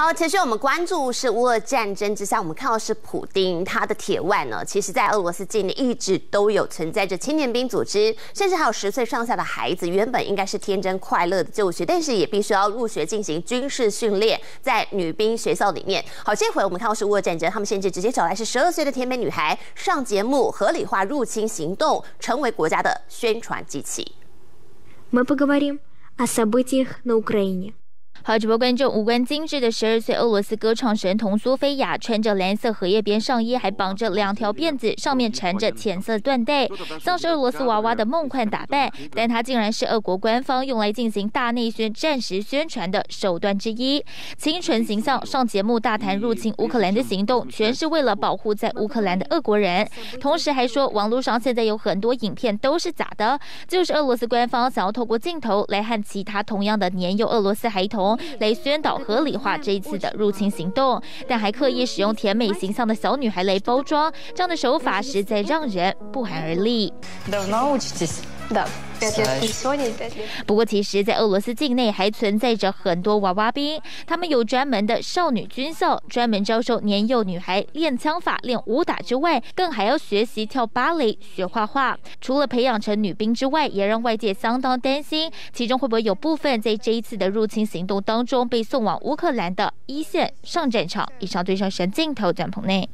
好，其实我们关注是乌俄战争之下，我们看到是普丁他的铁腕呢，其实在俄罗斯境内一直都有存在着青年兵组织，甚至还有十岁上下的孩子，原本应该是天真快乐的就学，但是也必须要入学进行军事训练，在女兵学校里面。好，这回我们看到是乌俄战争，他们甚至直接找来是十二岁的甜美女孩上节目，合理化入侵行动，成为国家的宣传机器。Мы поговорим о событиях на Украине. 好，直播观众，五官精致的十二岁俄罗斯歌唱神童苏菲亚，穿着蓝色荷叶边上衣，还绑着两条辫子，上面缠着浅色缎带，像是俄罗斯娃娃的梦幻打扮。但她竟然是俄国官方用来进行大内宣、战时宣传的手段之一。清纯形象上节目大谈入侵乌克兰的行动，全是为了保护在乌克兰的俄国人。同时还说，网络上现在有很多影片都是假的，就是俄罗斯官方想要透过镜头来和其他同样的年幼俄罗斯孩童。来宣导合理化这一次的入侵行动，但还刻意使用甜美形象的小女孩来包装，这样的手法实在让人不寒而栗。不过，其实，在俄罗斯境内还存在着很多娃娃兵，他们有专门的少女军校，专门招收年幼女孩练枪法、练武打之外，更还要学习跳芭蕾、学画画。除了培养成女兵之外，也让外界相当担心，其中会不会有部分在这一次的入侵行动当中被送往乌克兰的一线上战场？以上对上神镜头转棚内。